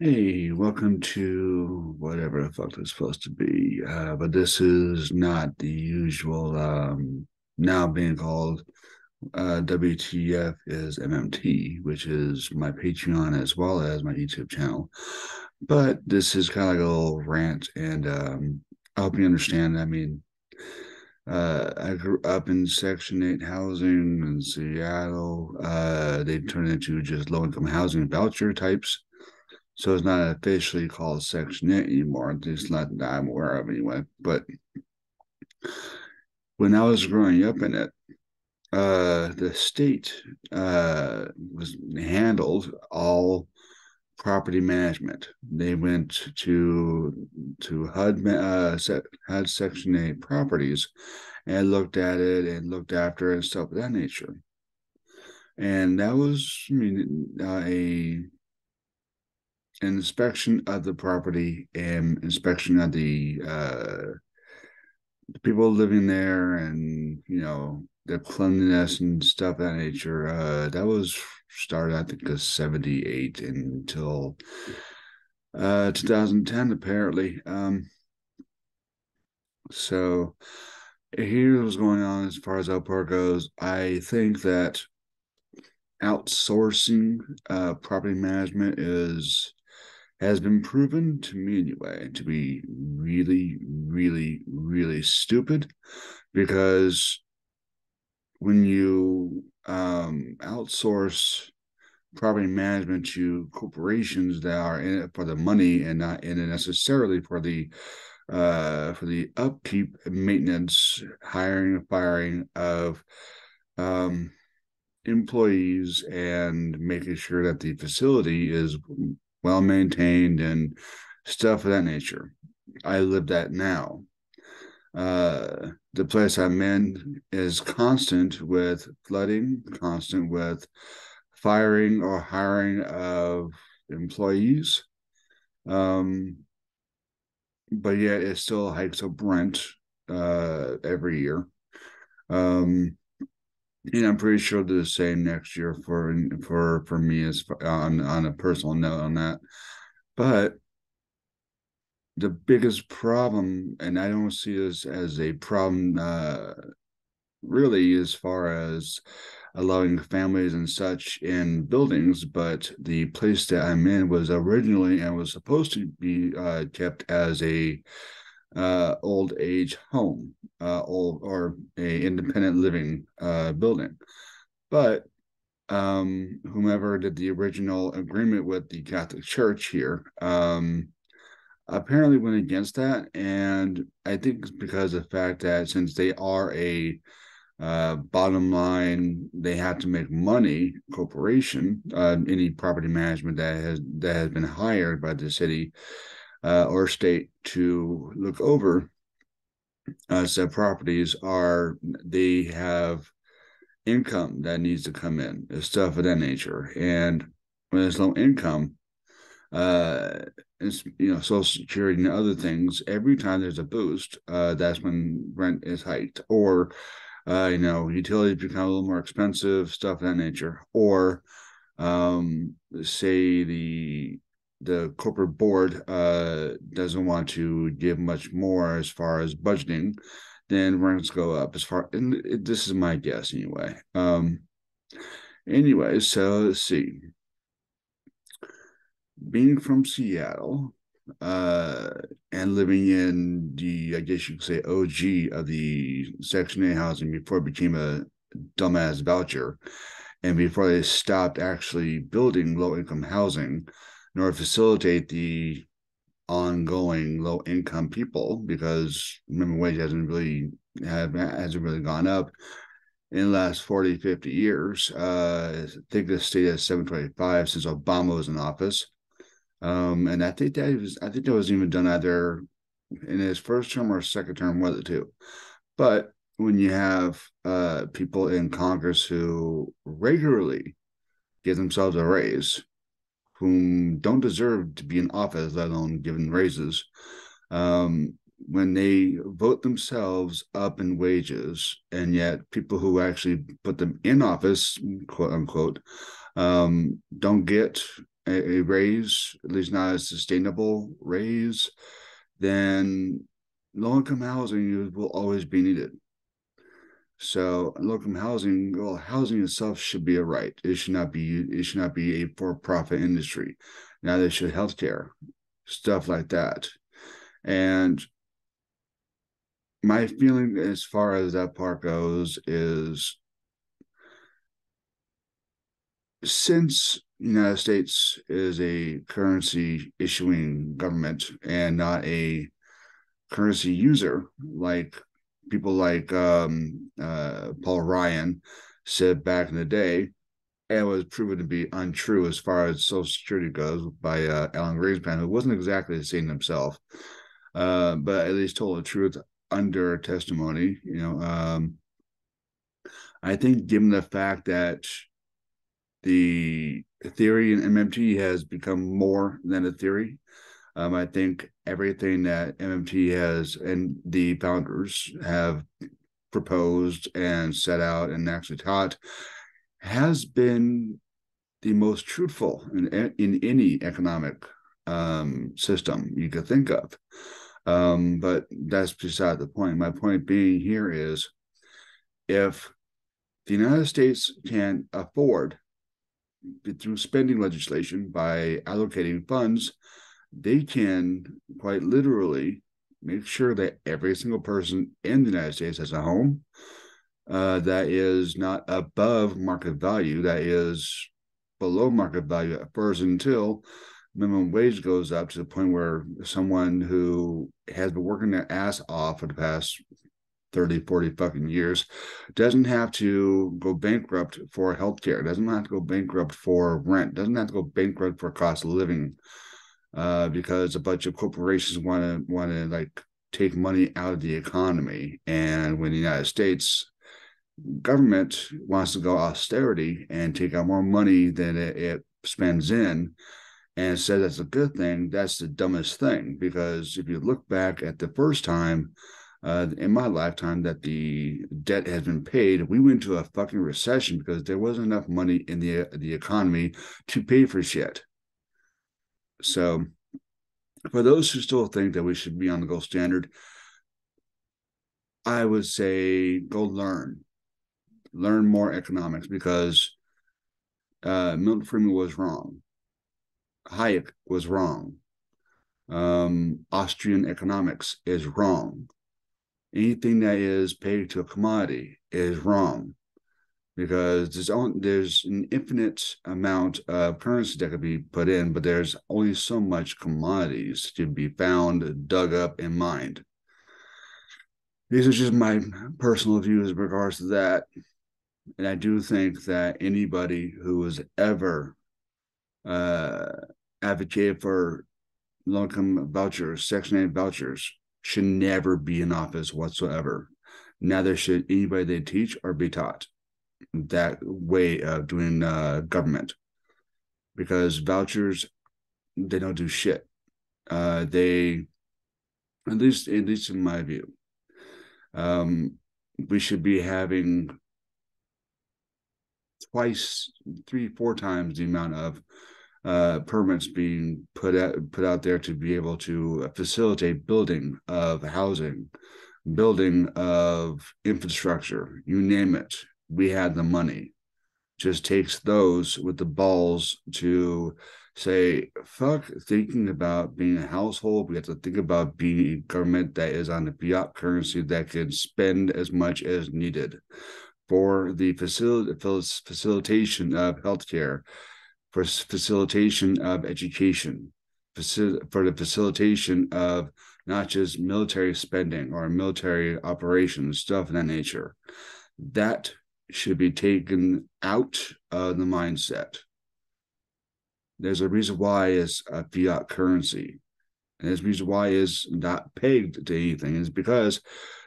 Hey, welcome to whatever the fuck it's supposed to be. Uh, but this is not the usual, um, now being called uh, WTF is MMT, which is my Patreon as well as my YouTube channel. But this is kind of like a little rant, and um, I hope you understand. I mean, uh, I grew up in Section 8 housing in Seattle. Uh, they turned into just low income housing voucher types. So it's not officially called Section 8 anymore. At least not that I'm aware of anyway. But when I was growing up in it, uh, the state uh, was handled all property management. They went to to HUD uh, HUD Section Eight properties and looked at it and looked after it and stuff of that nature. And that was I mean, a inspection of the property and inspection of the uh, the people living there and you know the cleanliness and stuff that nature. Uh, that was started, I think, as 78 until uh, 2010, apparently. Um, so here's what's going on as far as Elpar goes. I think that outsourcing uh, property management is has been proven to me anyway to be really, really, really stupid because when you um, outsource property management to corporations that are in it for the money and not in it necessarily for the uh, for the upkeep, maintenance, hiring, and firing of um, employees, and making sure that the facility is well maintained and stuff of that nature. I live that now. Uh, the place I'm in is constant with flooding, constant with firing or hiring of employees. Um, but yet it still hikes up rent uh, every year. Um, and I'm pretty sure the same next year for for for me as on on a personal note on that. But the biggest problem, and I don't see this as a problem uh, really as far as allowing families and such in buildings, but the place that I'm in was originally and was supposed to be uh, kept as a uh, old age home, uh, old or a independent living uh, building, but um, whomever did the original agreement with the Catholic Church here um, apparently went against that, and I think it's because of the fact that since they are a uh, bottom line, they have to make money. Corporation, uh, any property management that has that has been hired by the city uh, or state to look over uh, said properties are they have income that needs to come in, stuff of that nature, and when there's low income, uh, it's, you know, Social Security and other things. Every time there's a boost, uh, that's when rent is hiked, or uh, you know, utilities become a little more expensive, stuff of that nature, or um, say the the corporate board uh, doesn't want to give much more as far as budgeting, then rents go up. As far and it, this is my guess anyway. Um, anyway, so let's see. Being from Seattle, uh, and living in the, I guess you could say, OG of the Section 8 housing before it became a dumbass voucher and before they stopped actually building low income housing nor facilitate the ongoing low income people because minimum wage hasn't really have hasn't really gone up in the last 40 50 years uh, i think the state has 725 since obama was in office um, and I think that was I think that was even done either in his first term or second term, one of the two. But when you have uh, people in Congress who regularly give themselves a raise, whom don't deserve to be in office, let alone given raises, um, when they vote themselves up in wages, and yet people who actually put them in office, quote unquote, um, don't get a, a raise, at least not a sustainable raise, then low income housing will always be needed. So income housing, well, housing itself should be a right. It should not be it should not be a for profit industry. Now should healthcare, stuff like that. And my feeling as far as that part goes is since the United States is a currency issuing government and not a currency user, like people like um, uh, Paul Ryan said back in the day, and was proven to be untrue as far as Social Security goes by uh, Alan Greenspan, who wasn't exactly the same himself, uh, but at least told the truth under testimony. You know, um, I think given the fact that the theory in MMT has become more than a theory. Um, I think everything that MMT has and the founders have proposed and set out and actually taught has been the most truthful in, in any economic um, system you could think of. Um, but that's beside the point. My point being here is if the United States can afford through spending legislation by allocating funds, they can quite literally make sure that every single person in the United States has a home uh, that is not above market value, that is below market value at first until minimum wage goes up to the point where someone who has been working their ass off for the past 30, 40 fucking years, doesn't have to go bankrupt for healthcare, doesn't have to go bankrupt for rent, doesn't have to go bankrupt for cost of living, uh, because a bunch of corporations want to want to like take money out of the economy. And when the United States government wants to go austerity and take out more money than it, it spends in, and says that's a good thing, that's the dumbest thing. Because if you look back at the first time uh, in my lifetime that the debt has been paid. We went into a fucking recession because there wasn't enough money in the the economy to pay for shit. So, for those who still think that we should be on the gold standard, I would say go learn, learn more economics because uh, Milton Friedman was wrong. Hayek was wrong. Um, Austrian economics is wrong anything that is paid to a commodity is wrong because there's on, there's an infinite amount of currency that could be put in, but there's only so much commodities to be found, dug up, and mined. These are just my personal views in regards to that. And I do think that anybody who has ever uh, advocated for low income vouchers, Section 8 vouchers, should never be in office whatsoever. Neither should anybody they teach or be taught that way of doing uh, government because vouchers they don't do shit. Uh, they, at least at least in my view, um, we should be having twice, three, four times the amount of uh, permits being put out put out there to be able to facilitate building of housing, building of infrastructure, you name it. We had the money. Just takes those with the balls to say, fuck thinking about being a household. We have to think about being a government that is on the fiat currency that can spend as much as needed for the facil- facilitation of healthcare for facilitation of education, for the facilitation of not just military spending or military operations, stuff of that nature. That should be taken out of the mindset. There's a reason why it's a fiat currency. And there's a reason why it's not pegged to anything is because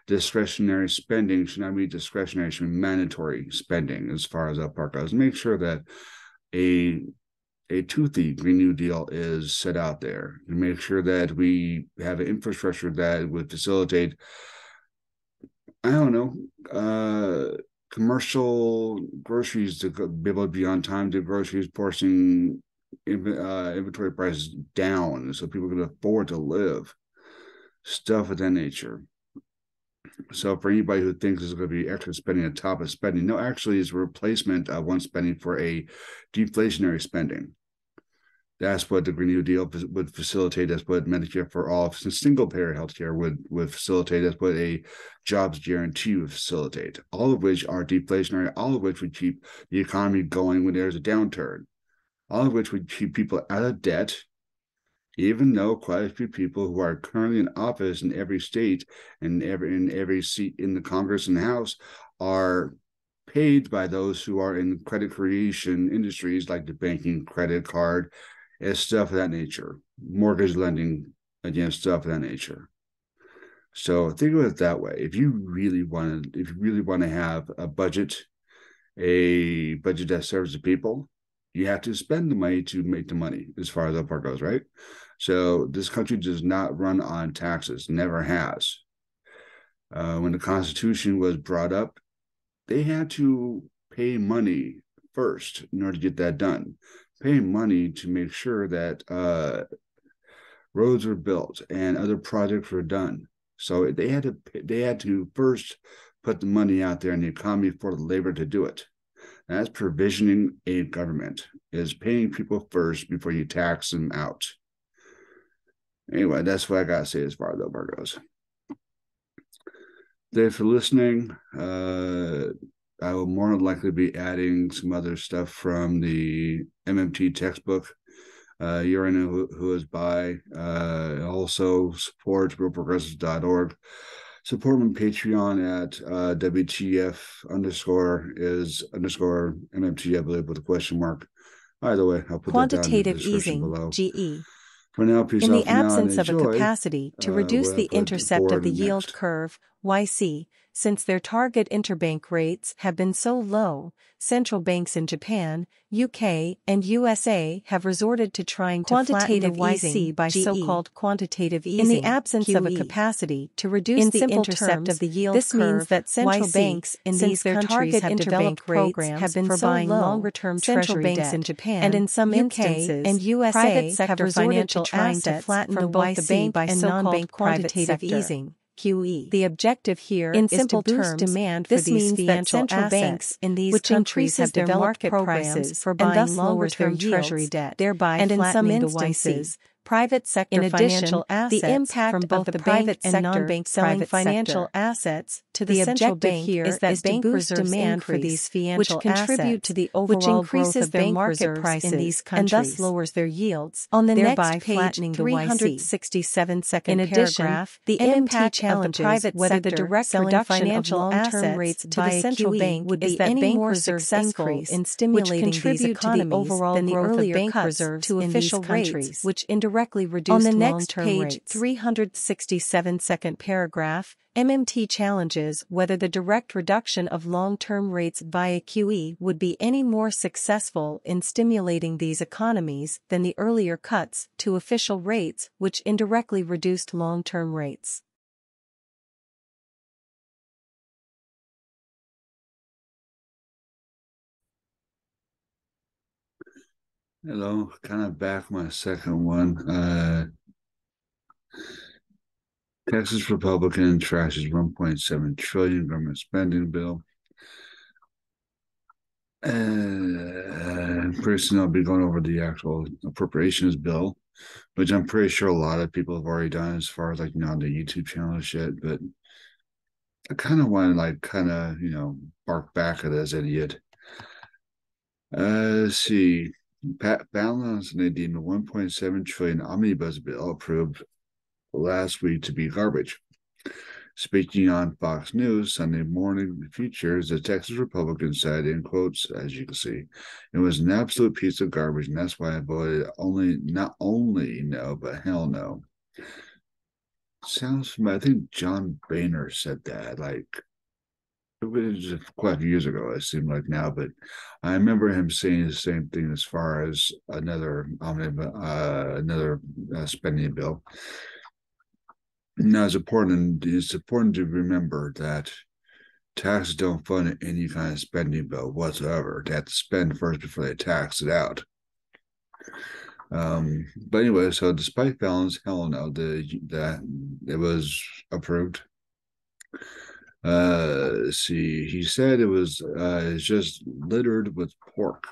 discretionary spending should not be discretionary, should be mandatory spending as far as that part goes. Make sure that a a toothy Green New Deal is set out there to make sure that we have an infrastructure that would facilitate, I don't know, uh, commercial groceries to be able to be on time to groceries, portioning uh, inventory prices down so people can afford to live, stuff of that nature. So for anybody who thinks there's going to be extra spending on top of spending, no, actually, it's a replacement of one spending for a deflationary spending. That's what the Green New Deal would facilitate. That's what Medicare for all, single payer healthcare would would facilitate. That's what a jobs guarantee would facilitate. All of which are deflationary. All of which would keep the economy going when there's a downturn. All of which would keep people out of debt even though quite a few people who are currently in office in every state and every in every seat in the Congress and the House are paid by those who are in credit creation industries like the banking, credit card, and stuff of that nature, mortgage lending, against stuff of that nature. So think of it that way. If you really want to, if you really want to have a budget, a budget that serves the people, you have to spend the money to make the money as far as that part goes, right? So this country does not run on taxes, never has. Uh, when the Constitution was brought up, they had to pay money first in order to get that done. Pay money to make sure that uh, roads were built and other projects were done. So they had to they had to first put the money out there in the economy for the labor to do it. That's provisioning a government is paying people first before you tax them out. Anyway, that's what I gotta say as far as goes. Thanks for listening. Uh, I will more than likely be adding some other stuff from the MMT textbook. Uh, you already know who, who is by. Uh, also support realprogressives.org support me on Patreon at uh, WTF underscore is underscore MMT, I believe, with a question mark. Either way, I'll put quantitative that down in the easing below. GE. For now, peace In the for now and absence of a capacity to uh, reduce I the intercept of the yield next. curve, YC, since their target interbank rates have been so low, central banks in Japan, UK, and USA have resorted to trying to flatten the Quantitative YC easing, by so-called quantitative easing In the absence of a capacity to reduce In the intercept terms, of the yield this curve, means that central YC, banks in these their countries target have interbank developed programs have been for so buying longer-term central treasury banks debt. in Japan And in some UK, instances, and USA private have sector resorted financial to trying to flatten from the YC the bank by and so-called quantitative sector. easing. QE. The objective here In is simple to boost terms, demand for this these means that financial central assets, banks in these which countries have developed market programs prices for and buying thus lowers their longer-term treasury debt, thereby and in some instances. Private sector In addition, financial assets the impact from of both the the private bank and sector non-bank selling financial sector. assets to the, The central bank here is that is bank reserves demand for for these financial which contribute assets, to the which overall increases growth of their bank market prices in these countries and thus lowers their yields, On the thereby next page, flattening the YC. 367 second In addition, paragraph, the MMT impact challenges of the private whether sector the direct selling reduction financial of long-term assets rates to the central QE bank would be that any bank more reserves successful increase, in which stimulating these contribute to the overall than the growth of earlier bank reserves to in official these rates, countries, which indirectly On reduced the next page, rates. 367 second paragraph, MMT challenges whether the direct reduction of long-term rates via QE would be any more successful in stimulating these economies than the earlier cuts to official rates which indirectly reduced long-term rates. Hello, kind of back my second one. Uh, Texas Republican trashes 1.7 trillion government spending bill. Uh, pretty soon I'll be going over the actual appropriations bill, which I'm pretty sure a lot of people have already done as far as like you know the YouTube channel and shit. But I kind of want to like kind of you know bark back at this idiot. Uh, let's see. Pat Fallon and a 1.7 trillion omnibus bill approved last week to be garbage. Speaking on Fox News Sunday morning features, the Texas Republican said, in quotes, as you can see, it was an absolute piece of garbage, and that's why I voted only not only no, but hell no. Sounds familiar. I think John Boehner said that, like it was quite a few years ago, it seemed like now, but I remember him saying the same thing as far as another omnibus, uh, another uh, spending bill. Now, it's important. It's important to remember that taxes don't fund any kind of spending bill whatsoever. They have to spend first before they tax it out. Um, but anyway, so despite Fallon's hell no, the that it was approved. Uh, see, he said it was uh, just littered with pork.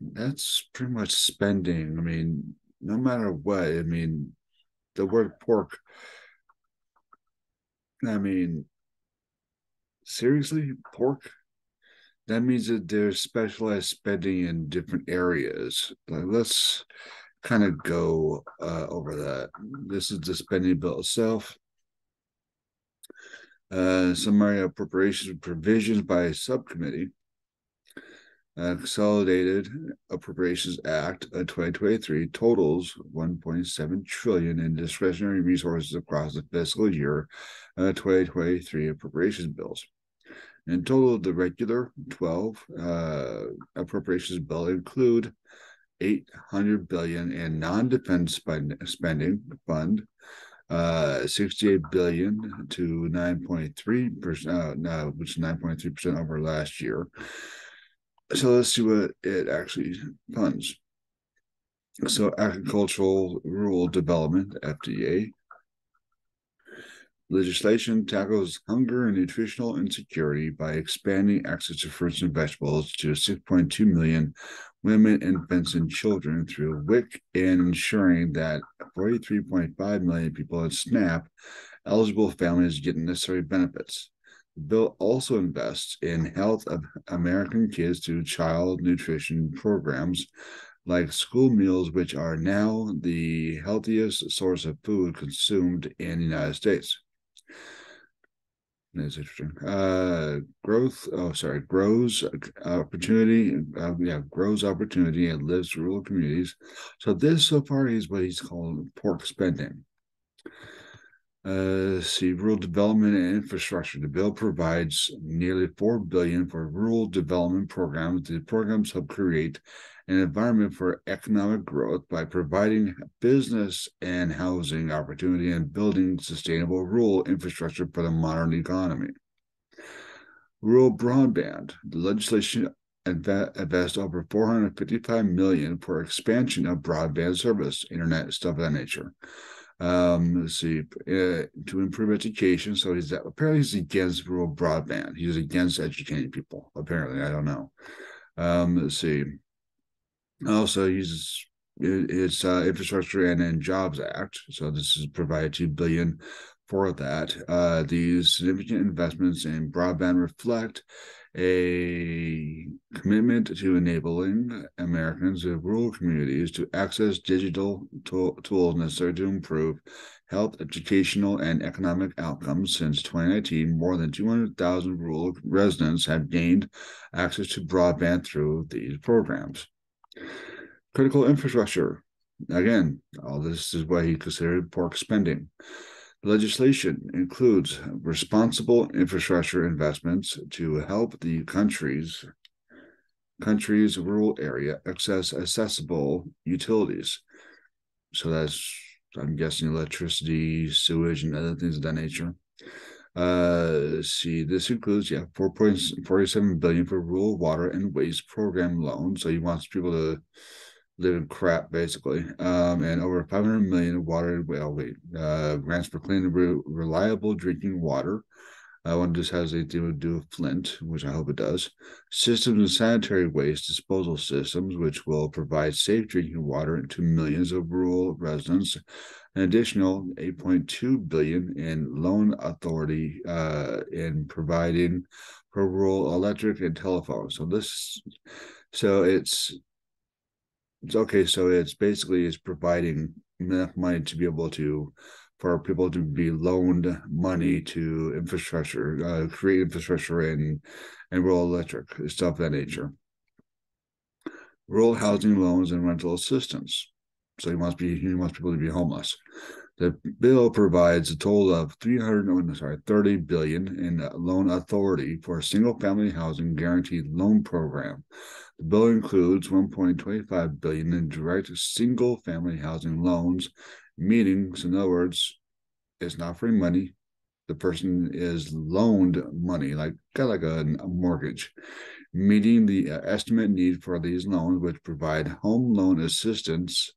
That's pretty much spending. I mean, no matter what. I mean, the word pork. I mean, seriously, pork that means that there's specialized spending in different areas. Like, let's kind of go uh, over that. This is the spending bill itself. Uh, summary appropriations provisions by subcommittee. Uh, Consolidated Appropriations Act of 2023 totals 1.7 trillion in discretionary resources across the fiscal year uh, 2023 appropriations bills. In total, the regular 12 uh, appropriations bill include 800 billion in non-defense spending fund, uh, 68 billion to 9.3 percent, uh, no, which is 9.3 percent over last year. So let's see what it actually funds. So agricultural rural development, FDA, Legislation tackles hunger and nutritional insecurity by expanding access to fruits and vegetables to 6.2 million women, infants, and children through WIC and ensuring that 43.5 million people at SNAP eligible families get necessary benefits. The bill also invests in health of American kids through child nutrition programs like school meals, which are now the healthiest source of food consumed in the United States. That's interesting. Uh, growth. Oh, sorry. Grows opportunity. Uh, yeah, grows opportunity and lives rural communities. So this so far is what he's called pork spending. Uh, see, rural development and infrastructure. The bill provides nearly four billion for rural development programs. The programs help create an environment for economic growth by providing business and housing opportunity and building sustainable rural infrastructure for the modern economy. Rural broadband. The legislation invests over 455 million for expansion of broadband service, internet, stuff of that nature. Um, let's see, uh, to improve education. So he's apparently he's against rural broadband. He's against educating people. Apparently, I don't know. Um, let's see also uses its uh, infrastructure and, jobs act so this is provided 2 billion for that uh, these significant investments in broadband reflect a commitment to enabling Americans in rural communities to access digital to- tools necessary to improve health, educational, and economic outcomes. Since 2019, more than 200,000 rural residents have gained access to broadband through these programs. Critical infrastructure. Again, all this is what he considered pork spending. Legislation includes responsible infrastructure investments to help the country's country's rural area access accessible utilities. So that's I'm guessing electricity, sewage, and other things of that nature. Uh, see, this includes yeah, four point forty seven billion for rural water and waste program loans. So he wants people to live in crap basically, um, and over five hundred million water well, wait, uh, grants for clean re- reliable drinking water. Uh, one just has anything to do with Flint, which I hope it does. Systems and sanitary waste disposal systems, which will provide safe drinking water to millions of rural residents an additional 8.2 billion in loan authority uh, in providing for rural electric and telephone. So this, so it's it's okay. So it's basically it's providing enough money to be able to for people to be loaned money to infrastructure, uh, create infrastructure and and rural electric stuff of that nature. Rural housing loans and rental assistance. So he wants be he wants people to be homeless. The bill provides a total of 300, sorry, 30 billion in loan authority for a single family housing guaranteed loan program. The bill includes 1.25 billion in direct single family housing loans, meaning, so in other words, it's not free money. the person is loaned money, like kind of like a, a mortgage, meeting the uh, estimate need for these loans, which provide home loan assistance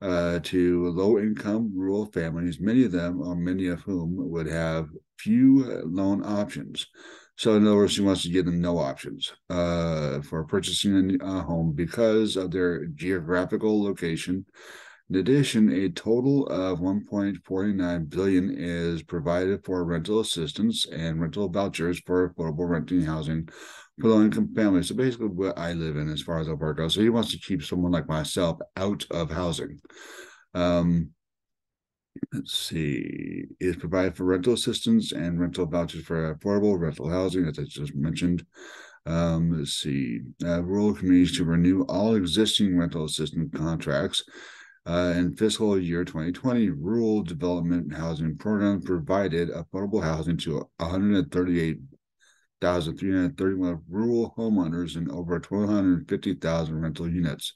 uh, to low income rural families, many of them, or many of whom, would have few loan options. So, in other words, he wants to give them no options uh, for purchasing a home because of their geographical location. In addition, a total of 1.49 billion is provided for rental assistance and rental vouchers for affordable renting housing for low income families. So basically, what I live in as far as Alberta goes. So he wants to keep someone like myself out of housing. Um, let's see, is provided for rental assistance and rental vouchers for affordable rental housing, as I just mentioned. Um, let's see, uh, rural communities to renew all existing rental assistance contracts. Uh, in fiscal year 2020, rural development housing program provided affordable housing to 138,331 rural homeowners and over 250,000 rental units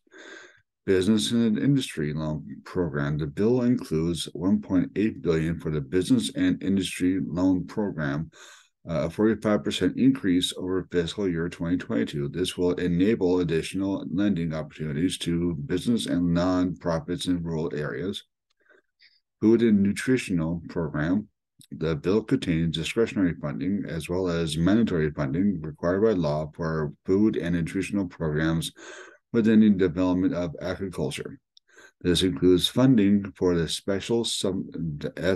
business and industry loan program. The bill includes 1.8 billion for the business and industry loan program, Uh, a 45% increase over fiscal year 2022. This will enable additional lending opportunities to business and nonprofits in rural areas. Food and nutritional program. The bill contains discretionary funding as well as mandatory funding required by law for food and nutritional programs within the development of agriculture. This includes funding for the special SSNP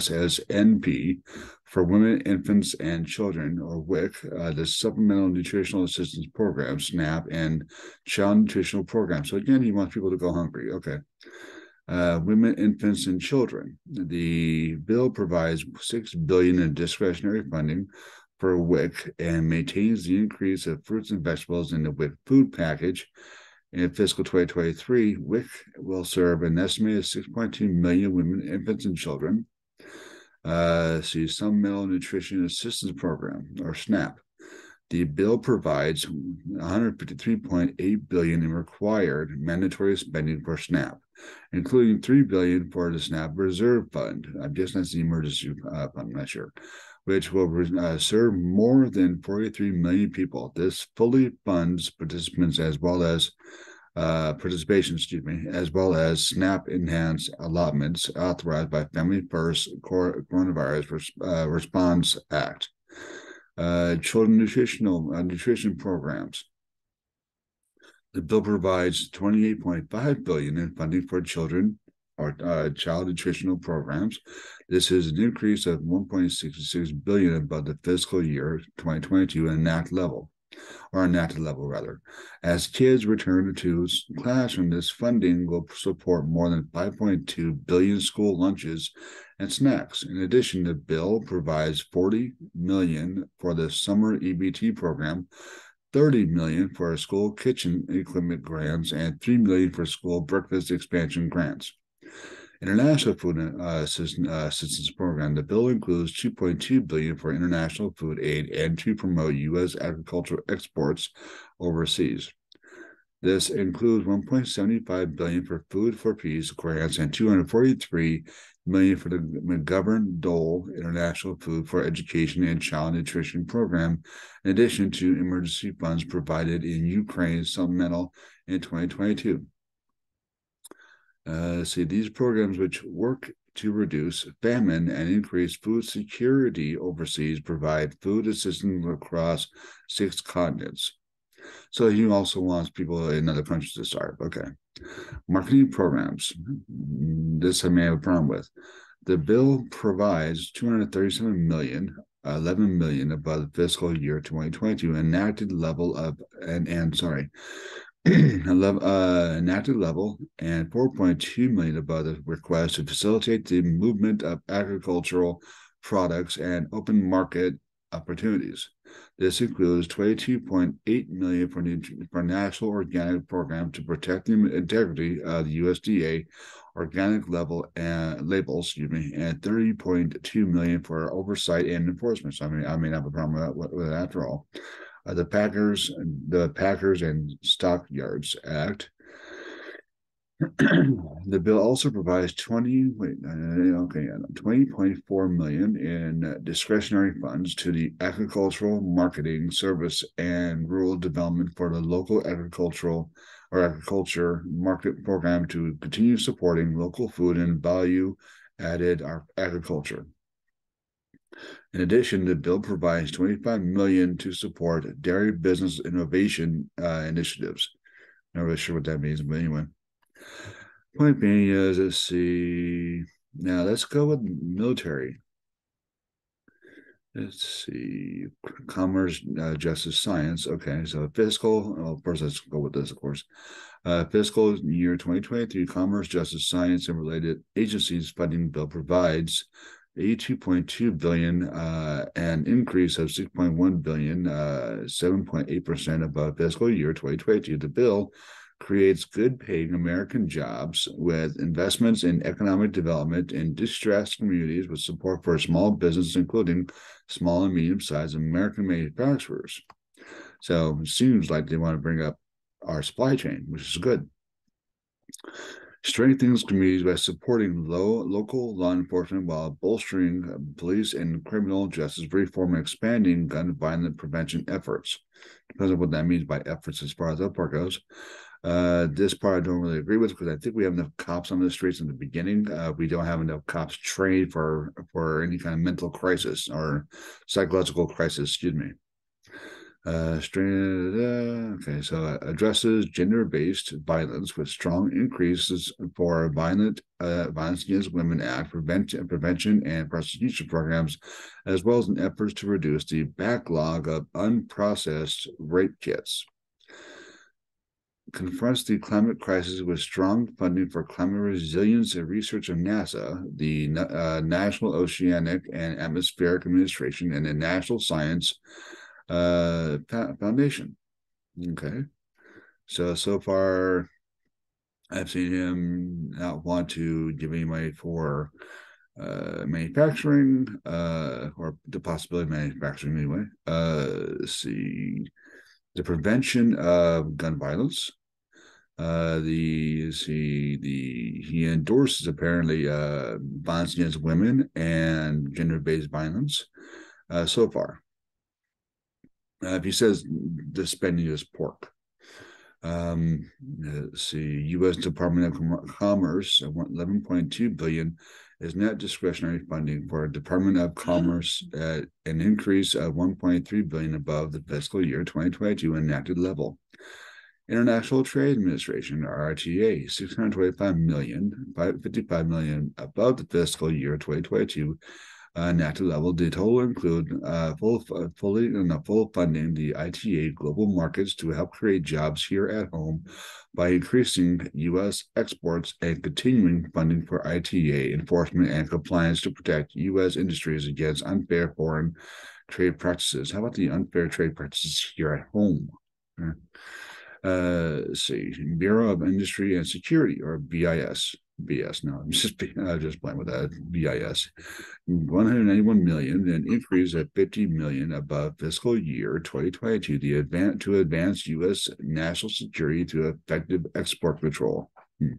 for women, infants, and children, or WIC, uh, the Supplemental Nutritional Assistance Program, SNAP, and Child Nutritional Program. So again, he wants people to go hungry. Okay. Uh, women, infants, and children. The bill provides six billion in discretionary funding for WIC and maintains the increase of fruits and vegetables in the WIC food package in fiscal 2023, WIC will serve an estimated 6.2 million women, infants, and children. Uh, see, Supplemental Nutrition Assistance Program, or SNAP. The bill provides 153.8 billion in required mandatory spending for SNAP, including 3 billion for the SNAP Reserve Fund. I guess that's the emergency uh, fund measure which will uh, serve more than 43 million people. This fully funds participants as well as uh, participation, excuse me, as well as SNAP enhanced allotments authorized by Family First Coronavirus uh, Response Act. Uh, children nutritional uh, nutrition programs. The bill provides 28.5 billion in funding for children or uh, child nutritional programs. This is an increase of 1.66 billion above the fiscal year 2022 and enact level, or enacted level rather. As kids return to classroom, this funding will support more than 5.2 billion school lunches and snacks. In addition, the bill provides 40 million for the summer EBT program. 30 million for school kitchen equipment grants and 3 million for school breakfast expansion grants. International Food uh, Assistance, uh, Assistance Program. The bill includes 2.2 billion for international food aid and to promote U.S. agricultural exports overseas. This includes 1.75 billion for Food for Peace grants and 243 million for the McGovern-Dole International Food for Education and Child Nutrition Program, in addition to emergency funds provided in Ukraine supplemental in 2022. Uh, see, these programs which work to reduce famine and increase food security overseas provide food assistance across six continents. So he also wants people in other countries to start. Okay. Marketing programs. This I may have a problem with. The bill provides 237 million 11 million above fiscal year 2022 enacted level of and and sorry uh, enacted level and 4.2 million above the request to facilitate the movement of agricultural products and open market opportunities. This includes 22.8 million for, for National Organic Program to protect the integrity of the USDA organic level and labels, excuse me, and 30.2 million for oversight and enforcement. So I mean, I may have a problem with that, with that after all uh, the Packers, the Packers and Stockyards Act. the bill also provides 20 wait uh, okay 20.4 million in discretionary funds to the agricultural marketing service and rural development for the local agricultural or agriculture market program to continue supporting local food and value added agriculture in addition, the bill provides 25 million to support dairy business innovation uh, initiatives. Not really sure what that means, but anyway. Point being is, let's see. Now let's go with military. Let's see. Commerce, uh, justice, science. Okay, so fiscal. Well, first, let's go with this, of course. Uh, fiscal year 2023 Commerce, Justice, Science, and related agencies funding bill provides 82.2 billion, uh, an increase of 6.1 billion, uh, 7.8% above fiscal year 2022. The bill creates good paying American jobs with investments in economic development in distressed communities with support for small business, including small and medium sized American manufacturers. So it seems like they want to bring up our supply chain, which is good strengthens communities by supporting low, local law enforcement while bolstering police and criminal justice reform and expanding gun violence prevention efforts. Depends on what that means by efforts as far as that part goes. Uh, this part I don't really agree with because I think we have enough cops on the streets in the beginning. Uh, we don't have enough cops trained for for any kind of mental crisis or psychological crisis. Excuse me. Uh, okay, so addresses gender-based violence with strong increases for violent uh, violence against women act prevention, prevention and prosecution programs, as well as in efforts to reduce the backlog of unprocessed rape kits. Confronts the climate crisis with strong funding for climate resilience and research of NASA, the uh, National Oceanic and Atmospheric Administration, and the National Science uh, Foundation. Okay. So, so far, I've seen him not want to give any money for uh, manufacturing uh, or the possibility of manufacturing anyway. Uh, see. The prevention of gun violence. Uh, the see the he endorses apparently uh, violence against women and gender-based violence uh, so far. Uh, if he says the spending is pork. Um, let's see, U.S. Department of Commerce, 11.2 billion is net discretionary funding for Department of Commerce at an increase of 1.3 billion above the fiscal year 2022 enacted level. International Trade Administration, RTA, 625 million, 55 million above the fiscal year 2022 uh, NATO level. The total include uh, full, fully and uh, full funding the ITA global markets to help create jobs here at home by increasing U.S. exports and continuing funding for ITA enforcement and compliance to protect U.S. industries against unfair foreign trade practices. How about the unfair trade practices here at home? Uh, let's see, Bureau of Industry and Security, or BIS, BS. No, I'm just I'm just playing with that. BIS, 191 million, an increase of 50 million above fiscal year 2022. The advance to advance U.S. national security through effective export control. Hmm.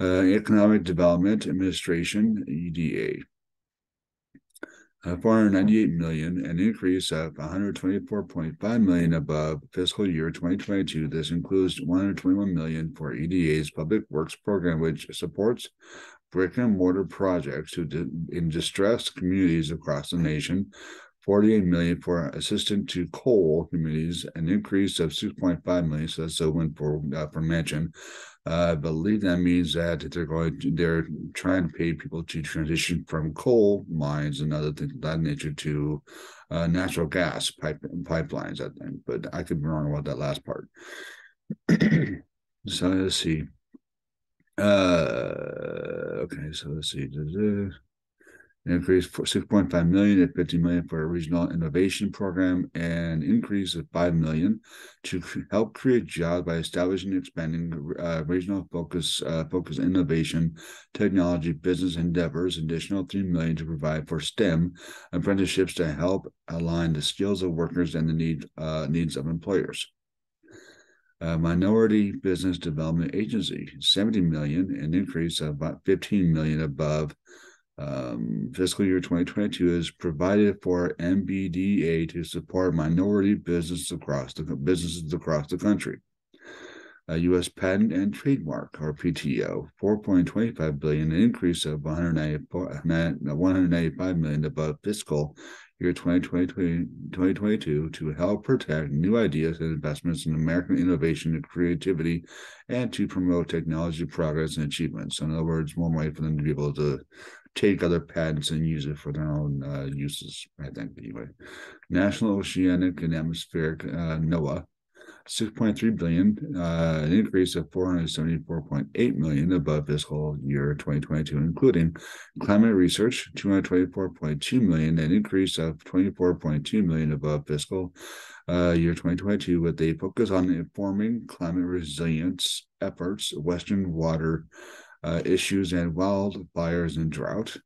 Uh, Economic Development Administration (EDA). Uh, 498 million, an increase of 124.5 million above fiscal year 2022. This includes 121 million for EDA's Public Works program, which supports brick and mortar projects to in distressed communities across the nation. 48 million for assistance to coal communities, an increase of 6.5 million. So that's a for uh, for mention. Uh, I believe that means that they're going to, they're trying to pay people to transition from coal mines and other things of that nature to uh, natural gas pipe pipelines. I think, but I could be wrong about that last part. so let's see. Uh, okay, so let's see increase for 6.5 million at 50 million for a regional innovation program and increase of 5 million to help create jobs by establishing and expanding uh, regional focus uh, focus innovation technology business endeavors. Additional 3 million to provide for stem apprenticeships to help align the skills of workers and the need uh, needs of employers. Minority Business Development Agency, 70 million, an increase of about 15 million above um, fiscal year 2022 is provided for MBDA to support minority business across the businesses across the country. Uh, U.S. Patent and Trademark, or PTO, 4.25 billion, an increase of 195 million above fiscal year 2022 to help protect new ideas and investments in American innovation and creativity and to promote technology progress and achievements. So in other words, one way for them to be able to take other patents and use it for their own uh, uses, I think, anyway. National Oceanic and Atmospheric, uh, NOAA, 6.3 billion, uh, an increase of 474.8 million above fiscal year 2022, including climate research, 224.2 million, an increase of 24.2 million above fiscal uh, year 2022, with a focus on informing climate resilience efforts, Western water uh, issues, and wildfires and drought.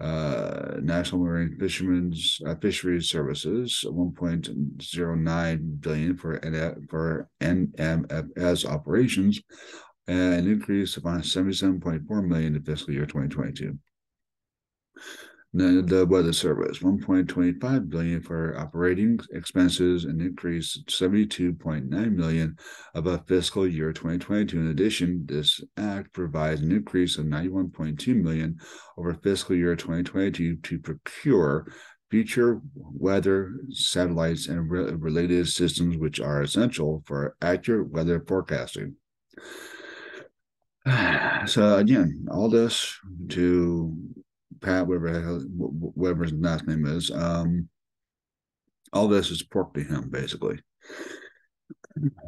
Uh, National Marine Fishermen's uh, Fisheries Services, 1.09 billion for for NMFS operations, an increase of 77.4 million in fiscal year 2022 the weather service 1.25 billion for operating expenses an increase 72.9 million above fiscal year 2022 in addition this act provides an increase of 91.2 million over fiscal year 2022 to procure future weather satellites and re- related systems which are essential for accurate weather forecasting. So again all this to Pat, whatever whatever his last name is. Um, all this is pork to him, basically.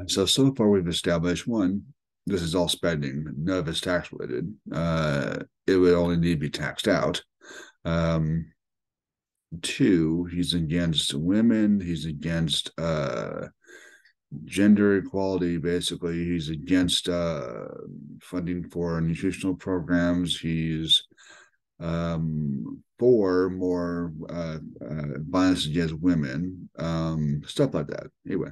So so far we've established one. This is all spending. None of it's tax related. Uh, it would only need to be taxed out. Um, two, he's against women. He's against uh, gender equality. Basically, he's against uh, funding for nutritional programs. He's um, for more uh, uh, violence against women, um, stuff like that. Anyway,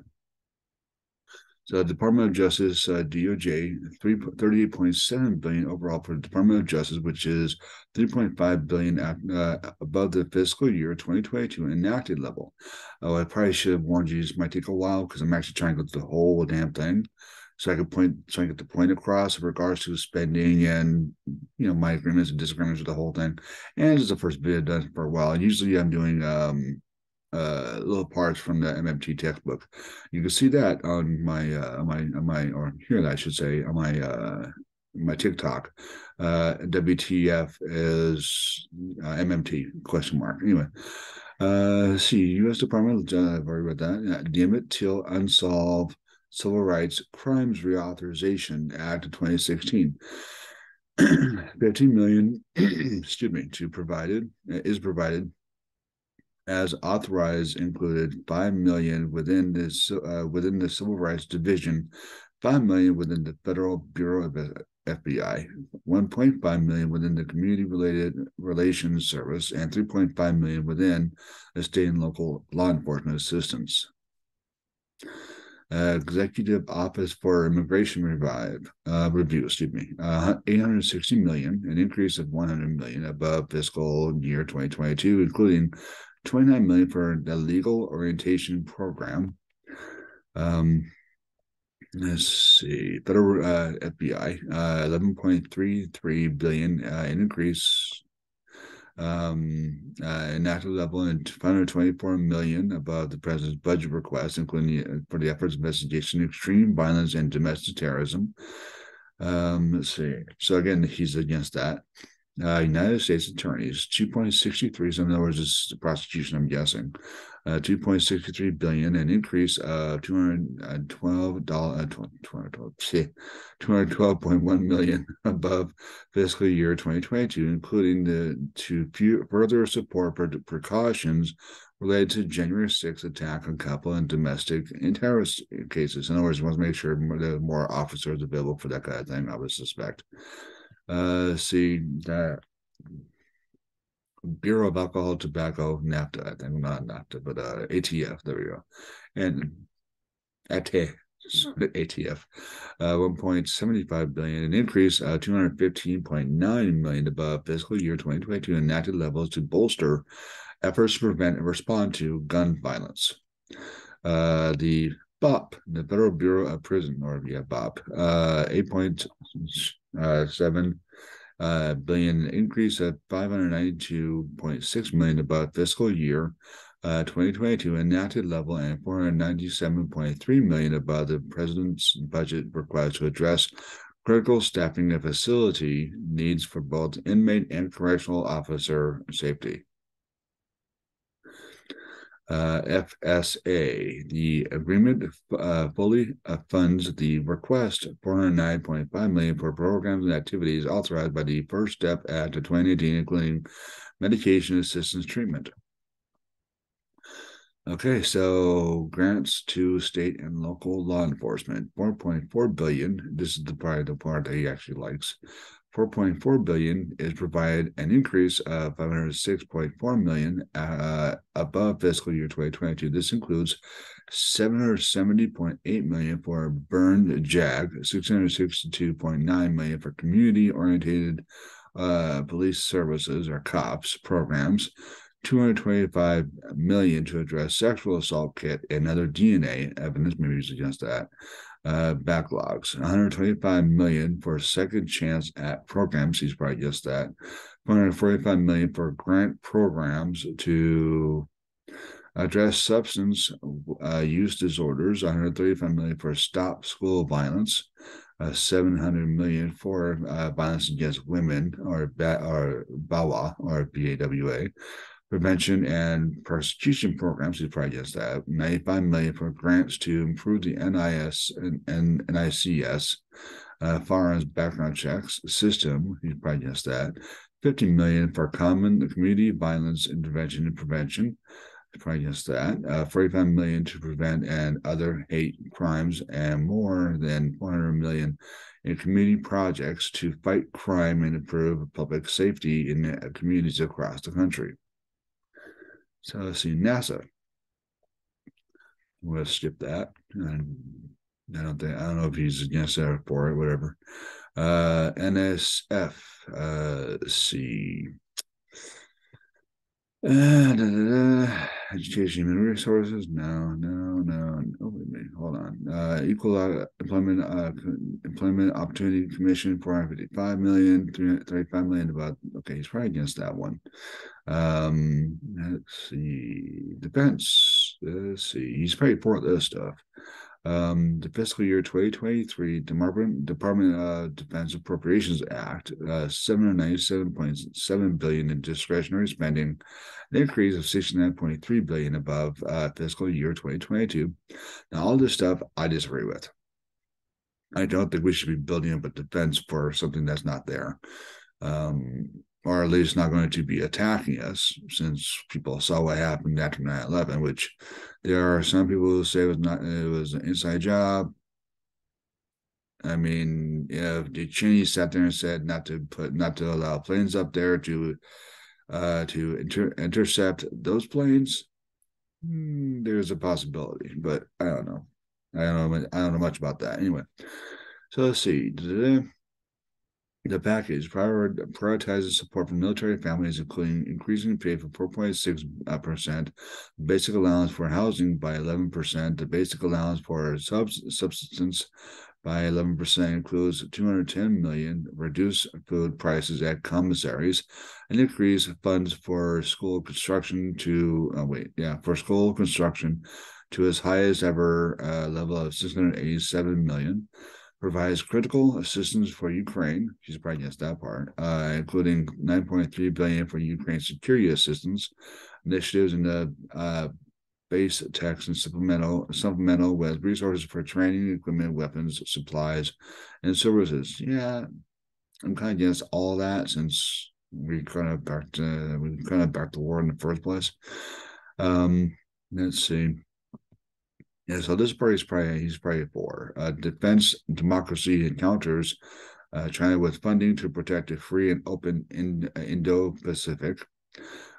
so Department of Justice, uh, DOJ, 38.7 billion overall for the Department of Justice, which is 3.5 billion uh, above the fiscal year 2022 enacted level. Oh, I probably should have warned you this might take a while because I'm actually trying to go through the whole damn thing so I could point so I get the point across in regards to spending and you know my agreements and disagreements with the whole thing. And is the first bit done for a while. Usually I'm doing um uh little parts from the MMT textbook. You can see that on my uh on my on my or here I should say on my uh my TikTok. Uh WTF is uh, MMT question mark. Anyway. Uh, see, U.S. Department. of Uh, I've already read that. Uh, Emmett Till unsolved Civil Rights Crimes Reauthorization Act of 2016. 15 million, excuse me, to provided is provided as authorized included 5 million within this uh, within the Civil Rights Division, 5 million within the Federal Bureau of FBI, 1.5 million within the Community Related Relations Service, and 3.5 million within the state and local law enforcement assistance uh, Executive Office for Immigration Revive uh, Review, excuse me, uh, 860 million, an increase of 100 million above fiscal year 2022, including 29 million for the Legal Orientation Program. Um, let's see, federal uh, FBI, uh, 11.33 billion, uh, an increase um, uh, enacted level and 524 million above the president's budget request, including the, for the efforts of investigation extreme violence and domestic terrorism. Um, let's see. So again, he's against that uh, United States attorneys, 2.63, so in other words, it's the prosecution, I'm guessing, uh, 2.63 billion, an increase of 212 dollars, uh, 212.1 million above fiscal year 2022, including the to further support precautions related to January 6th attack on couple and domestic and terrorist cases. In other words, we want to make sure are more officers available for that kind of thing, I would suspect. Uh, see that Bureau of Alcohol, Tobacco, NAFTA. I think not NAFTA, but uh, ATF. There we go. And ATE. ATF, uh, 1.75 billion, an increase of 215.9 million above fiscal year 2022 enacted levels to bolster efforts to prevent and respond to gun violence. Uh, the BOP, the Federal Bureau of Prison, or yeah, BOP, uh, 8.7 uh, billion increase of 592.6 million above fiscal year uh, 2022 enacted level and 497.3 million above the president's budget request to address critical staffing and facility needs for both inmate and correctional officer safety. Uh, FSA. The agreement uh, fully funds the request 409.5 million for programs and activities authorized by the First Step Act of 2018, including medication assistance treatment. Okay, so grants to state and local law enforcement, 4.4 billion. This is the part the part that he actually likes. 4.4 billion is provided an increase of 506.4 million uh, above fiscal year 2022. This includes 770.8 million for Byrne JAG, 662.9 million for community oriented uh, police services or COPS programs, 225 million to address sexual assault kit and other DNA evidence, maybe against that. Uh, backlogs, 125 million for second chance at programs. He's probably just that. 145 million for grant programs to address substance uh, use disorders. 135 million for stop school violence. Uh, 700 million for uh, violence against women or, ba- or VAWA or VAWA prevention and prosecution programs. He's probably just that. 95 million for grants to improve the NIS and, and NICS uh, firearms background checks system. He's probably just that. 50 million for common community violence intervention and prevention. Probably just that. Uh, 45 million to prevent and other hate crimes, and more than 400 million in community projects to fight crime and improve public safety in communities across the country. So let's see, NASA. We'll skip that. And I don't think I don't know if he's against that or for it, whatever. Uh NSF. Uh see. Uh, da, da, da. Education human resources. No, no, no. Oh, wait a minute. Hold on. Uh, equal employment uh, employment opportunity commission 455 million, 335 million about okay, he's probably against that one. Um, let's see. Defense. Let's see. He's probably for this stuff. Um, the fiscal year 2023 Department Department of Defense Appropriations Act, uh, 797.7 billion in discretionary spending, an increase of 69.3 billion above uh, fiscal year 2022. Now, all this stuff I disagree with. I don't think we should be building up a defense for something that's not there. Um, or at least not going to be attacking us since people saw what happened after 9-11 which there are some people who say it was not it was an inside job. I mean if the chinese sat there and said not to put not to allow planes up there to uh to inter- intercept those planes hmm, there's a possibility but i don't know. I don't know i don't know much about that. Anyway so let's see the package prioritizes support for military families, including increasing pay for 4.6%, basic allowance for housing by 11%, the basic allowance for subsistence by 11% includes 210 million reduce food prices at commissaries and increase funds for school construction to uh, wait yeah for school construction to as high as ever uh, level of 687 million provides critical assistance for Ukraine. She's probably against that part, uh, including 9.3 billion for Ukraine security assistance initiatives in the uh, base text and supplemental supplemental with resources for training, equipment, weapons, supplies, and services. Yeah, I'm kind of against all that since we kind of back to we kind of back to war in the first place. Um, let's see. Yeah, so this party is probably he's probably for uh, defense democracy encounters uh, China with funding to protect a free and open in, uh, Indo-Pacific.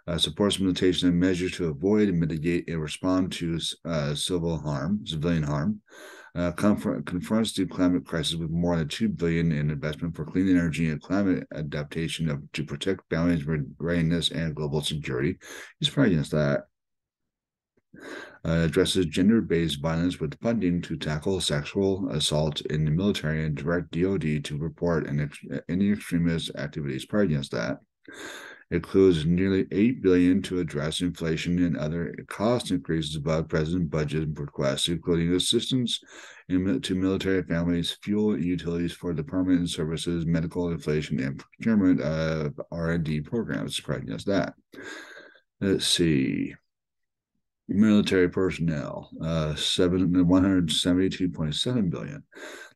uh, supports implementation of measures to avoid and mitigate and respond to uh, civil harm, civilian harm. Uh, confronts the climate crisis with more than two billion in investment for clean energy and climate adaptation of, to protect families' readiness and global security. He's probably against that. Uh, addresses gender-based violence with funding to tackle sexual assault in the military and direct DoD to report any extremist activities. Probably against that It includes nearly eight billion to address inflation and other cost increases above president budget requests, including assistance in, to military families, fuel utilities for department and services, medical inflation, and procurement of R&D programs. Probably just that. Let's see military personnel, uh, seven one hundred seventy-two point seven billion.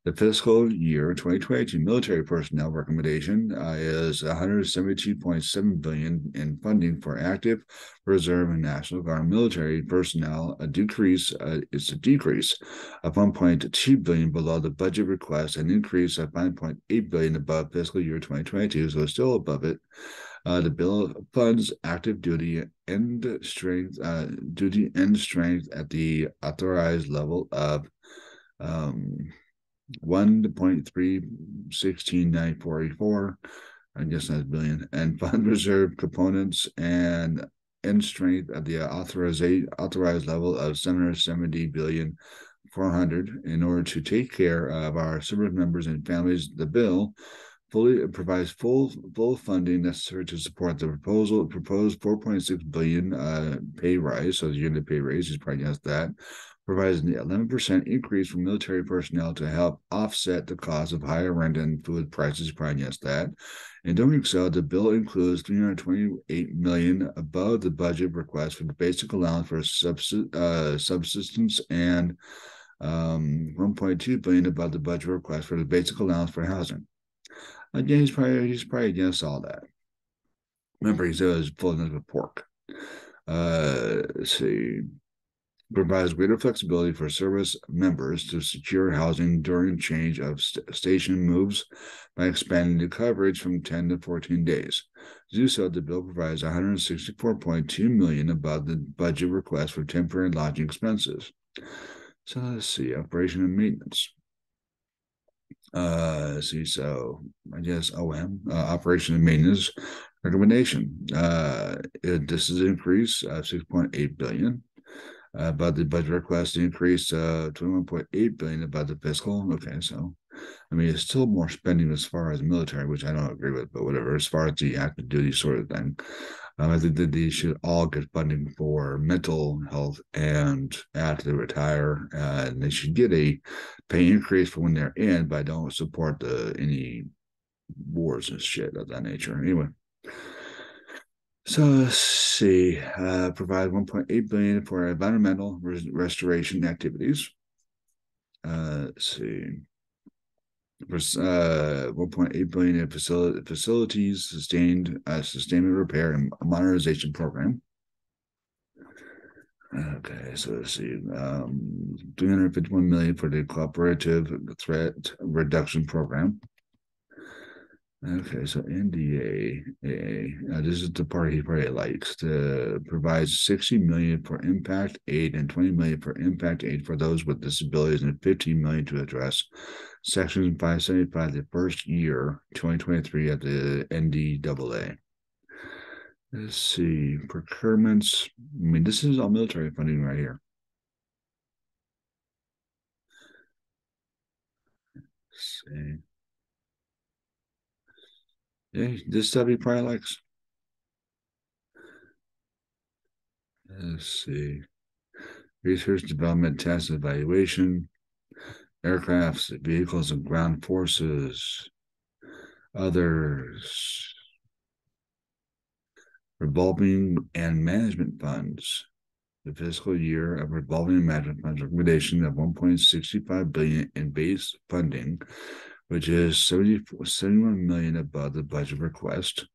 The fiscal year 2022 military personnel recommendation uh, is 172.7 billion in funding for active, reserve, and national guard military personnel. A decrease uh, is a decrease of 1.2 billion below the budget request, an increase of 9.8 billion above fiscal year 2022, so still above it. Uh, the bill funds active duty and strength, uh, duty and strength at the authorized level of um, one point three sixteen nine forty four. I guess that's billion and fund reserve components and end strength at the authorized authorized level of 770 billion 400 in order to take care of our service members and families. The bill fully provides full full funding necessary to support the proposal It proposed 4.6 billion uh, pay rise. So the unit pay raise is probably against that provides an 11% increase for military personnel to help offset the cost of higher rent and food prices, probably against that. In doing so, the bill includes 328 million above the budget request for the basic allowance for uh, subsistence and um, 1.2 billion above the budget request for the basic allowance for housing. Again, he's probably he's probably against all that. Remember, he says full of pork. Uh, see provides greater flexibility for service members to secure housing during change of st- station moves by expanding the coverage from 10 to 14 days. To so, the bill provides 164.2 million above the budget request for temporary lodging expenses. So let's see, operation and maintenance. Uh, see, so I guess OM, uh, operation and maintenance recommendation. Uh, it, this is an increase of 6.8 billion uh, but the budget request increased uh, 21.8 billion about the fiscal. Okay, so I mean it's still more spending as far as military, which I don't agree with, but whatever. As far as the active duty sort of thing, um, I think that these should all get funding for mental health and after they retire, uh, and they should get a pay increase for when they're in, but I don't support the any wars and shit of that nature. Anyway. So let's see, uh, provide 1.8 billion for environmental res- restoration activities. Uh, let's see, uh, 1.8 billion in facility, facilities sustained uh, sustainment repair and modernization program. Okay, so let's see, um, 351 million for the cooperative threat reduction program. Okay, so NDA, uh, this is the part he probably likes to provide 60 million for impact aid and 20 million for impact aid for those with disabilities and 15 million to address section 575 the first year 2023 at the NDAA. Let's see, procurements. I mean, this is all military funding right here. Let's see. Yeah, this stuff he probably likes. Let's see. Research, development, test, evaluation, aircrafts, vehicles, and ground forces. Others. Revolving and management funds. The fiscal year of revolving and management funds recommendation of 1.65 billion in base funding which is 74, 71 million above the budget request.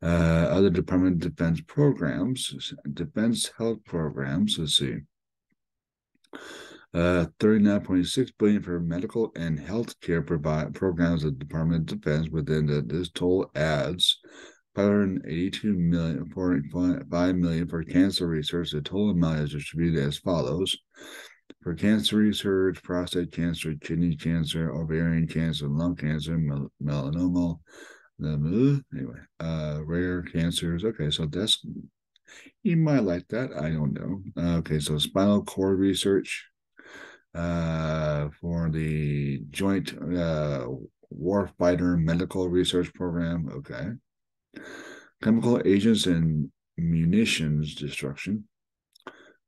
Uh, other Department of Defense programs, defense health programs, let's see. Uh, 39.6 billion for medical and health care provide programs of the Department of Defense within the, this total adds 582 million, 5 million for cancer research. The total amount is distributed as follows. For cancer research, prostate cancer, kidney cancer, ovarian cancer, lung cancer, mel- melanoma, anyway, uh, rare cancers. Okay, so that's you might like that. I don't know. Uh, okay, so spinal cord research uh, for the Joint uh, Warfighter Medical Research Program. Okay. Chemical agents and munitions destruction.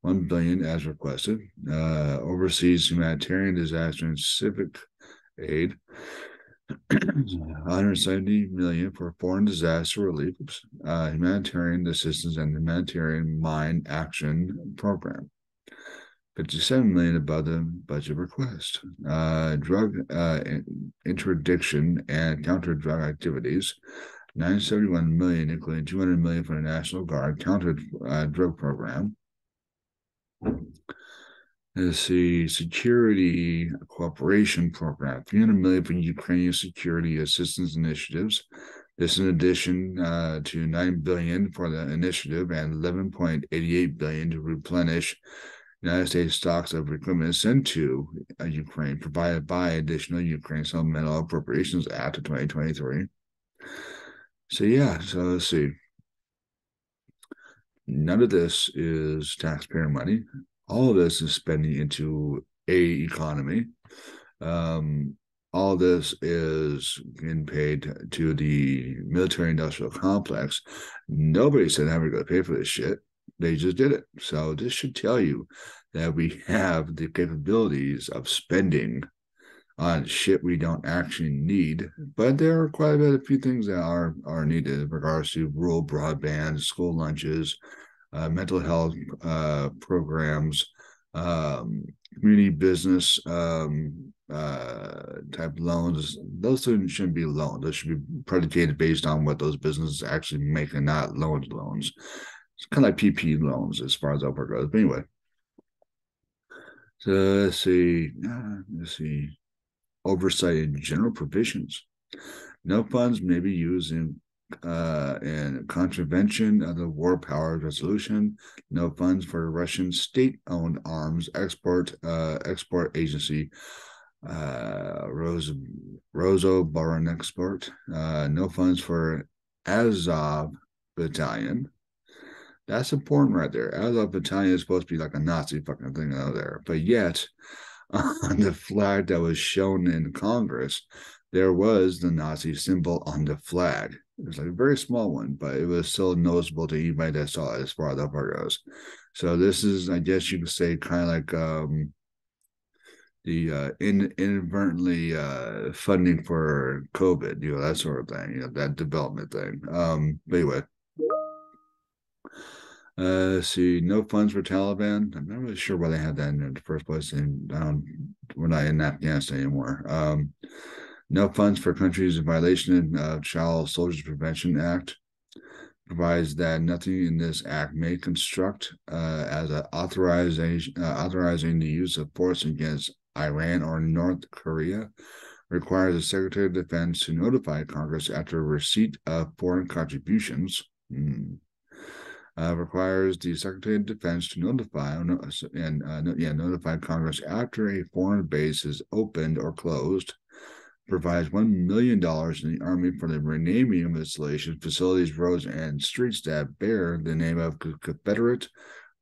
1 billion as requested. Uh, overseas humanitarian disaster and civic aid. 170 million for foreign disaster relief, uh, humanitarian assistance, and humanitarian mine action program. 57 million above the budget request. Uh, drug uh, interdiction and counter drug activities. 971 million, including 200 million for the National Guard counter uh, drug program. Let's see, security cooperation program, 300 million for Ukrainian security assistance initiatives. This in addition uh, to 9 billion for the initiative and 11.88 billion to replenish United States stocks of equipment sent to uh, Ukraine, provided by additional Ukraine Supplemental Appropriations Act of 2023. So yeah, so let's see. None of this is taxpayer money. All of this is spending into a economy. Um, all this is getting paid to the military industrial complex. Nobody said how we're going to pay for this shit. They just did it. So this should tell you that we have the capabilities of spending on shit we don't actually need. But there are quite a bit a few things that are are needed in regards to rural broadband, school lunches, uh, mental health uh, programs, um, community business um, uh, type loans. Those shouldn't be loans. Those should be predicated based on what those businesses actually make and not loans loans. Kind of like PP loans as far as that goes. But anyway. So let's see. Uh, let's see oversight and general provisions. No funds may be used in uh, in contravention of the War Powers Resolution. No funds for Russian state-owned arms export uh, export agency. Uh, Rose Rosoboronexport. Uh, no funds for Azov Battalion. That's important right there. Azov Battalion is supposed to be like a Nazi fucking thing out there, but yet on the flag that was shown in Congress, there was the Nazi symbol on the flag. It was like a very small one, but it was still noticeable to anybody that saw it as far as that part goes. So this is, I guess you could say, kind of like um, the uh, in, inadvertently uh, funding for COVID, you know, that sort of thing, you know, that development thing. Um, but anyway, uh, see, no funds for Taliban. I'm not really sure why they had that in the first place, and um, we're not in Afghanistan anymore. Um, no funds for countries in violation of Child Soldiers Prevention Act provides that nothing in this act may construct uh, as an authorization uh, authorizing the use of force against Iran or North Korea requires the Secretary of Defense to notify Congress after receipt of foreign contributions. Hmm uh, requires the Secretary of Defense to notify and uh, yeah notify Congress after a foreign base is opened or closed. Provides one million dollars in the Army for the renaming of installations, facilities, roads, and streets that bear the name of Confederate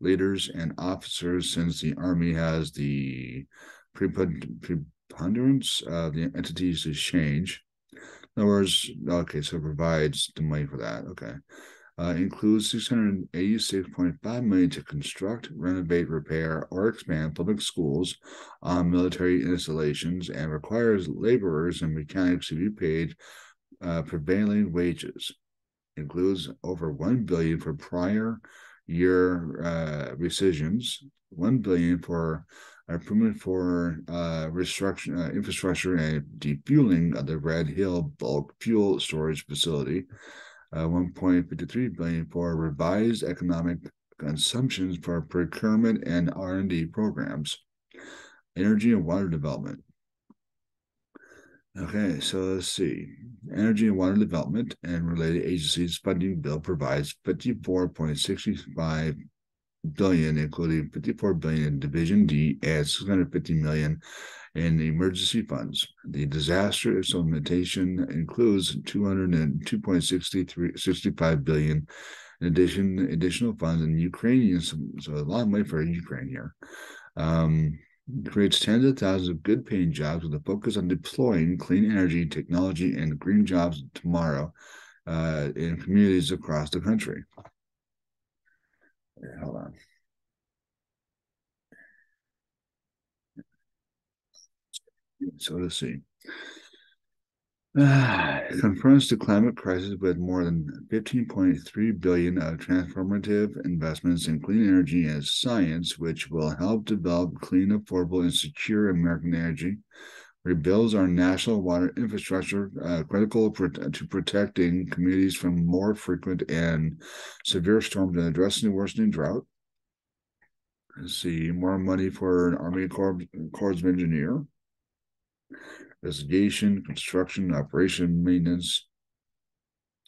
leaders and officers, since the Army has the preponderance of the entities to change. In other words, okay, so provides the money for that. Okay uh, includes 686.5 million to construct, renovate, repair, or expand public schools on military installations and requires laborers and mechanics to be paid uh, prevailing wages. Includes over 1 billion for prior year uh, rescissions, 1 billion for improvement for uh, uh, infrastructure and defueling of the Red Hill bulk fuel storage facility, uh, 1.53 billion for revised economic consumptions for procurement and R&D programs, energy and water development. Okay, so let's see. Energy and Water Development and related agencies funding bill provides 54.65 billion, including 54 billion in Division D and 650 million in emergency funds. The disaster implementation includes 202.63 billion in addition additional funds in Ukrainian, so, so a lot of money for Ukraine here. Um, creates tens of thousands of good paying jobs with a focus on deploying clean energy technology and green jobs tomorrow uh, in communities across the country. Hold on. So let's see. Uh, confronts the climate crisis with more than 15.3 billion of transformative investments in clean energy and science, which will help develop clean, affordable, and secure American energy. Rebuilds our national water infrastructure, uh, critical to protecting communities from more frequent and severe storms and addressing the worsening drought. Let's see, more money for an Army Corps, Corps of Engineer investigation, construction, operation, maintenance,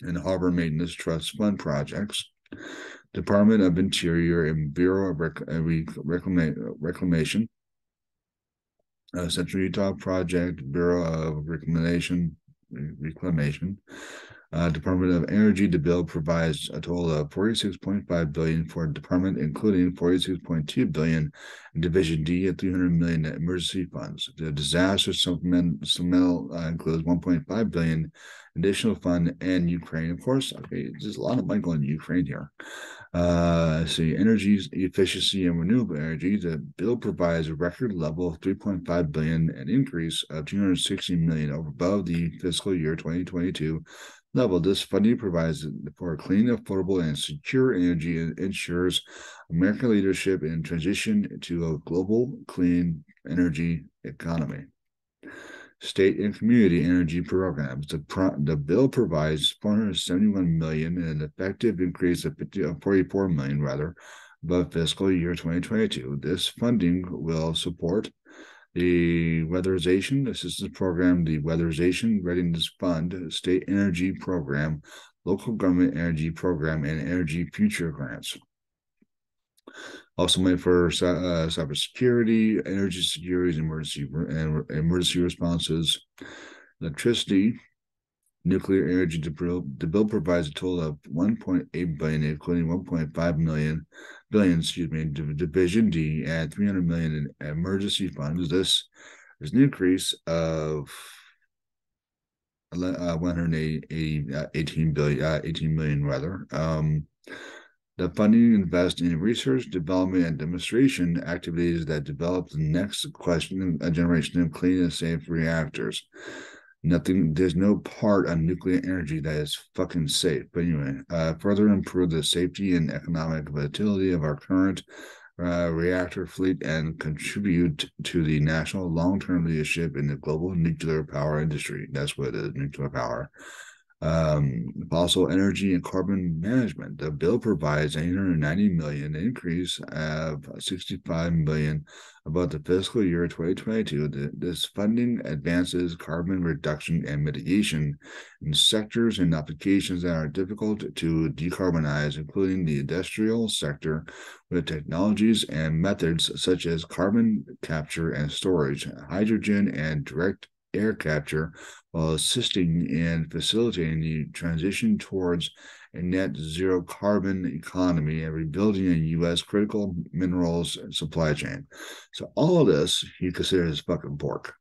and harbor maintenance trust fund projects. Department of Interior and Bureau of Rec- Reclamation, uh, Central Utah Project, Bureau of Reclamation, Reclamation, uh, Department of Energy, the bill provides a total of 46.5 billion for department, including 46.2 billion in Division D and 300 million in emergency funds. The disaster supplemental uh, includes 1.5 billion additional fund and Ukraine. Of course, okay, there's a lot of money going to Ukraine here. Uh, see, energy efficiency and renewable energy. The bill provides a record level of 3.5 billion, an increase of 260 million over above the fiscal year 2022 level. This funding provides for clean, affordable, and secure energy and ensures American leadership in transition to a global clean energy economy. State and community energy programs. The, pro- the bill provides 471 million an effective increase of 50, uh, 44 million rather above fiscal year 2022. This funding will support the Weatherization Assistance Program, the Weatherization Readiness Fund, State Energy Program, Local Government Energy Program, and Energy Future Grants. Also, money for uh, cybersecurity, energy security, emergency and emergency responses, electricity, nuclear energy. The bill provides a total of 1.8 billion, including 1.5 million billion, excuse me, Division D and 300 million in emergency funds. This is an increase of uh, 118 uh, billion, uh, 18 million rather. Um, the funding invests in research, development, and demonstration activities that develop the next question, a generation of clean and safe reactors nothing there's no part on nuclear energy that is fucking safe. But anyway uh, further improve the safety and economic vitality of our current uh, reactor fleet and contribute to the national long-term leadership in the global nuclear power industry. That's what is nuclear power um, fossil energy and carbon management. The bill provides 890 million increase of 65 million about the fiscal year 2022. This funding advances carbon reduction and mitigation in sectors and applications that are difficult to decarbonize, including the industrial sector, with technologies and methods such as carbon capture and storage, hydrogen and direct air capture while assisting in facilitating the transition towards a net zero carbon economy and rebuilding a U.S. critical minerals supply chain. So all of this he considers fucking pork.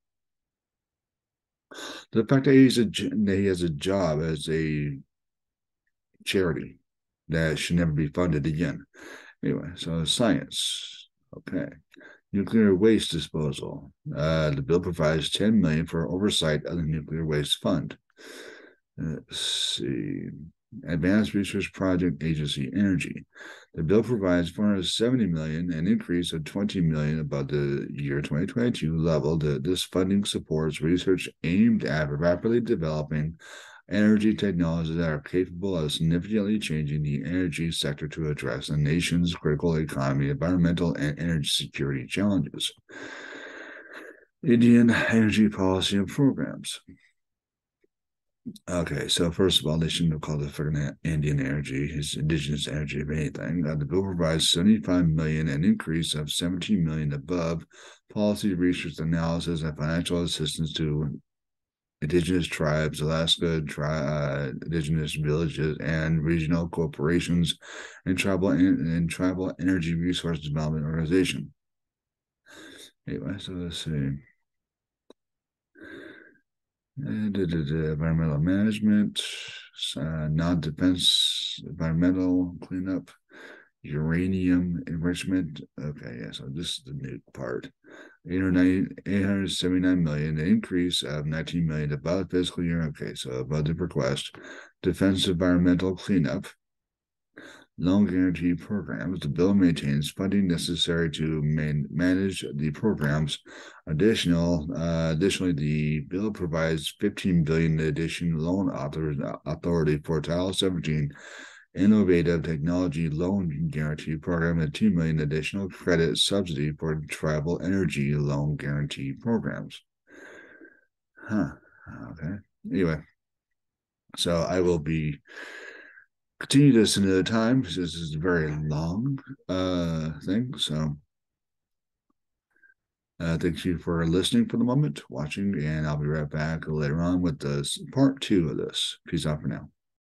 The fact that he's a that he has a job as a charity that should never be funded again. Anyway, so science. Okay nuclear waste disposal. Uh, the bill provides 10 million for oversight of the nuclear waste fund. Let's see. Advanced Research Project Agency Energy. The bill provides 470 million, an increase of 20 million above the year 2022 level. The, this funding supports research aimed at rapidly developing energy technologies that are capable of significantly changing the energy sector to address the nation's critical economy, environmental, and energy security challenges. Indian energy policy and programs. Okay, so first of all, they shouldn't have called it freaking Indian energy. It's indigenous energy, if anything. Uh, the bill provides 75 million, an increase of 17 million above policy research analysis and financial assistance to indigenous tribes, Alaska tri- uh, indigenous villages, and regional corporations, and tribal and tribal energy resource development organization. Anyway, so let's see. Environmental management, uh, non-defense environmental cleanup, uranium enrichment. Okay, yeah, so this is the new part. 879 million, an increase of 19 million above fiscal year. Okay, so above the request. Defense environmental cleanup, loan guarantee programs. The bill maintains funding necessary to man- manage the programs. Additional, uh, additionally, the bill provides 15 billion addition loan author- authority for Title 17 innovative technology loan guarantee program and 2 million additional credit subsidy for tribal energy loan guarantee programs. Huh. Okay. Anyway, so I will be continue this another time because this is a very long uh thing. So uh, thank you for listening for the moment, watching, and I'll be right back later on with this part two of this. Peace out for now.